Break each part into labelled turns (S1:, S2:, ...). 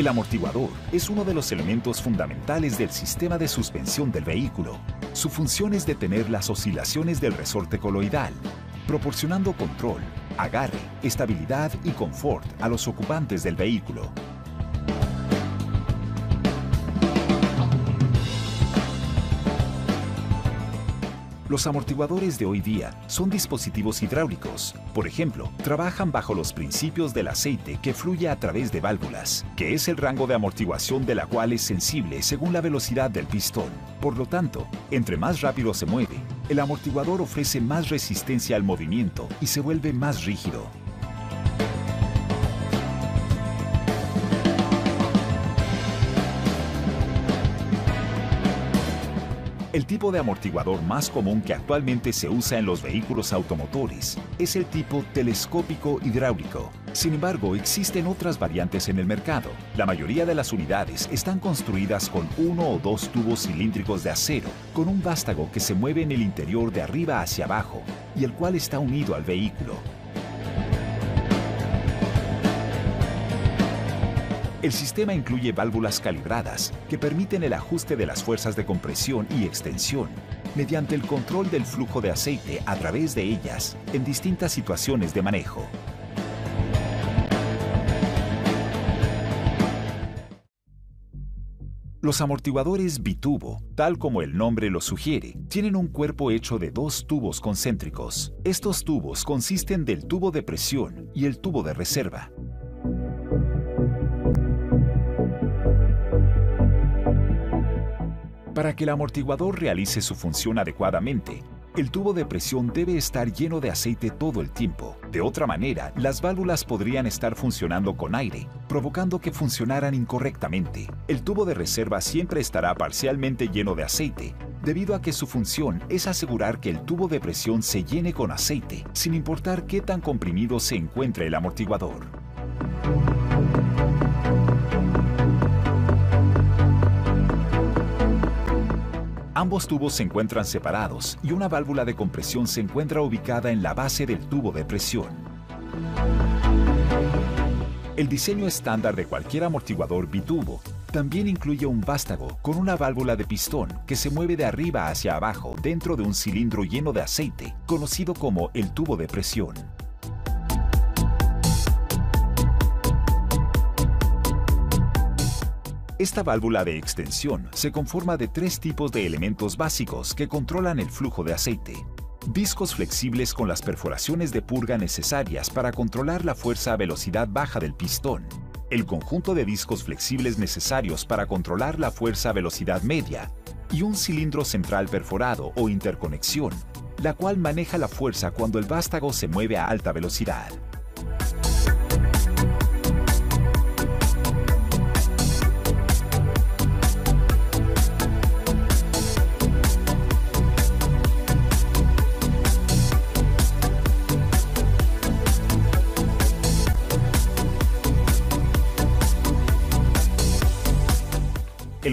S1: El amortiguador es uno de los elementos fundamentales del sistema de suspensión del vehículo. Su función es detener las oscilaciones del resorte coloidal, proporcionando control, agarre, estabilidad y confort a los ocupantes del vehículo. Los amortiguadores de hoy día son dispositivos hidráulicos. Por ejemplo, trabajan bajo los principios del aceite que fluye a través de válvulas, que es el rango de amortiguación de la cual es sensible según la velocidad del pistón. Por lo tanto, entre más rápido se mueve, el amortiguador ofrece más resistencia al movimiento y se vuelve más rígido. El tipo de amortiguador más común que actualmente se usa en los vehículos automotores es el tipo telescópico hidráulico. Sin embargo, existen otras variantes en el mercado. La mayoría de las unidades están construidas con uno o dos tubos cilíndricos de acero, con un vástago que se mueve en el interior de arriba hacia abajo y el cual está unido al vehículo. El sistema incluye válvulas calibradas que permiten el ajuste de las fuerzas de compresión y extensión mediante el control del flujo de aceite a través de ellas en distintas situaciones de manejo. Los amortiguadores bitubo, tal como el nombre lo sugiere, tienen un cuerpo hecho de dos tubos concéntricos. Estos tubos consisten del tubo de presión y el tubo de reserva. Para que el amortiguador realice su función adecuadamente, el tubo de presión debe estar lleno de aceite todo el tiempo. De otra manera, las válvulas podrían estar funcionando con aire, provocando que funcionaran incorrectamente. El tubo de reserva siempre estará parcialmente lleno de aceite, debido a que su función es asegurar que el tubo de presión se llene con aceite, sin importar qué tan comprimido se encuentre el amortiguador. Ambos tubos se encuentran separados y una válvula de compresión se encuentra ubicada en la base del tubo de presión. El diseño estándar de cualquier amortiguador bitubo también incluye un vástago con una válvula de pistón que se mueve de arriba hacia abajo dentro de un cilindro lleno de aceite, conocido como el tubo de presión. Esta válvula de extensión se conforma de tres tipos de elementos básicos que controlan el flujo de aceite. Discos flexibles con las perforaciones de purga necesarias para controlar la fuerza a velocidad baja del pistón. El conjunto de discos flexibles necesarios para controlar la fuerza a velocidad media. Y un cilindro central perforado o interconexión, la cual maneja la fuerza cuando el vástago se mueve a alta velocidad.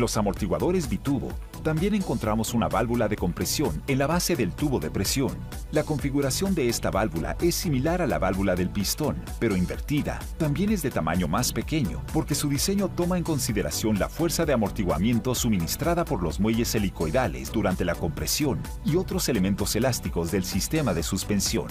S1: Los amortiguadores bitubo también encontramos una válvula de compresión en la base del tubo de presión. La configuración de esta válvula es similar a la válvula del pistón, pero invertida. También es de tamaño más pequeño porque su diseño toma en consideración la fuerza de amortiguamiento suministrada por los muelles helicoidales durante la compresión y otros elementos elásticos del sistema de suspensión.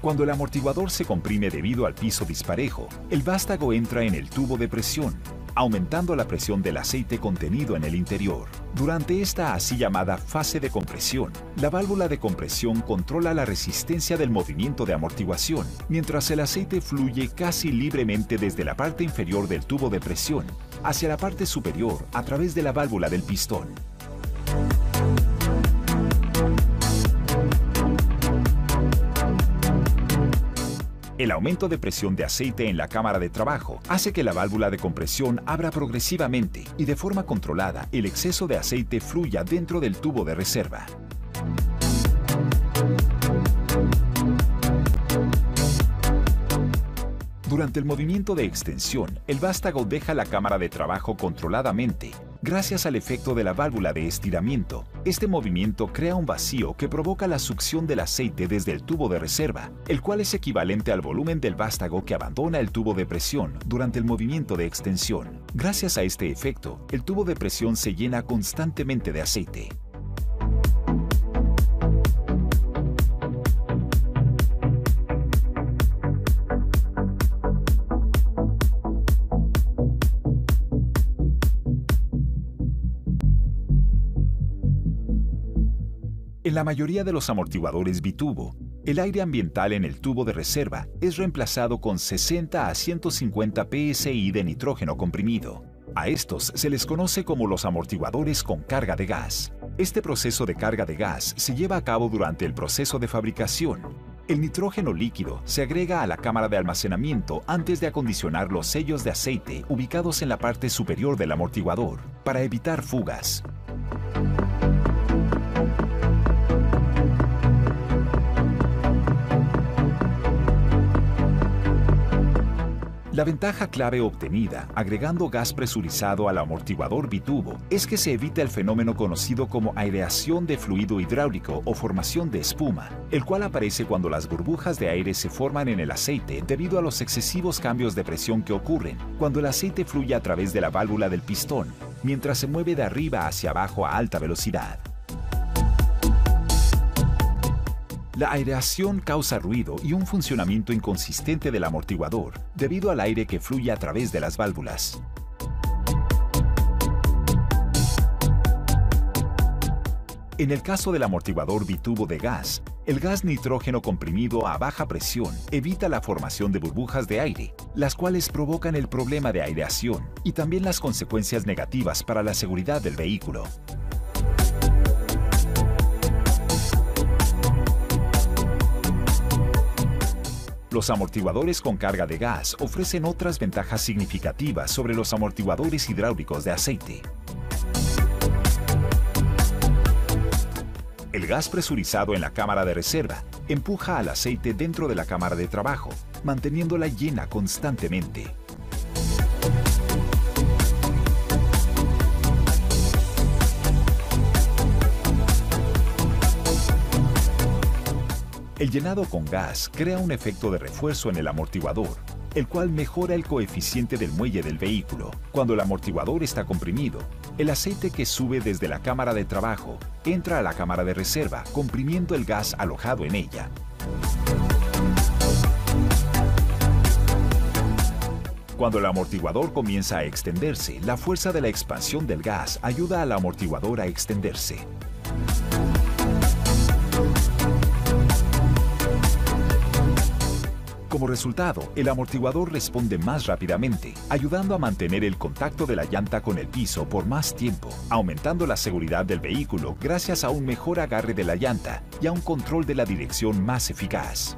S1: Cuando el amortiguador se comprime debido al piso disparejo, el vástago entra en el tubo de presión, aumentando la presión del aceite contenido en el interior. Durante esta así llamada fase de compresión, la válvula de compresión controla la resistencia del movimiento de amortiguación, mientras el aceite fluye casi libremente desde la parte inferior del tubo de presión hacia la parte superior a través de la válvula del pistón. El aumento de presión de aceite en la cámara de trabajo hace que la válvula de compresión abra progresivamente y de forma controlada el exceso de aceite fluya dentro del tubo de reserva. Durante el movimiento de extensión, el vástago deja la cámara de trabajo controladamente, Gracias al efecto de la válvula de estiramiento, este movimiento crea un vacío que provoca la succión del aceite desde el tubo de reserva, el cual es equivalente al volumen del vástago que abandona el tubo de presión durante el movimiento de extensión. Gracias a este efecto, el tubo de presión se llena constantemente de aceite. En la mayoría de los amortiguadores bitubo, el aire ambiental en el tubo de reserva es reemplazado con 60 a 150 psi de nitrógeno comprimido. A estos se les conoce como los amortiguadores con carga de gas. Este proceso de carga de gas se lleva a cabo durante el proceso de fabricación. El nitrógeno líquido se agrega a la cámara de almacenamiento antes de acondicionar los sellos de aceite ubicados en la parte superior del amortiguador para evitar fugas. La ventaja clave obtenida agregando gas presurizado al amortiguador bitubo es que se evita el fenómeno conocido como aireación de fluido hidráulico o formación de espuma, el cual aparece cuando las burbujas de aire se forman en el aceite debido a los excesivos cambios de presión que ocurren cuando el aceite fluye a través de la válvula del pistón, mientras se mueve de arriba hacia abajo a alta velocidad. La aireación causa ruido y un funcionamiento inconsistente del amortiguador debido al aire que fluye a través de las válvulas. En el caso del amortiguador bitubo de gas, el gas nitrógeno comprimido a baja presión evita la formación de burbujas de aire, las cuales provocan el problema de aireación y también las consecuencias negativas para la seguridad del vehículo. Los amortiguadores con carga de gas ofrecen otras ventajas significativas sobre los amortiguadores hidráulicos de aceite. El gas presurizado en la cámara de reserva empuja al aceite dentro de la cámara de trabajo, manteniéndola llena constantemente. El llenado con gas crea un efecto de refuerzo en el amortiguador, el cual mejora el coeficiente del muelle del vehículo. Cuando el amortiguador está comprimido, el aceite que sube desde la cámara de trabajo entra a la cámara de reserva, comprimiendo el gas alojado en ella. Cuando el amortiguador comienza a extenderse, la fuerza de la expansión del gas ayuda al amortiguador a extenderse. Como resultado, el amortiguador responde más rápidamente, ayudando a mantener el contacto de la llanta con el piso por más tiempo, aumentando la seguridad del vehículo gracias a un mejor agarre de la llanta y a un control de la dirección más eficaz.